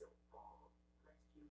still fall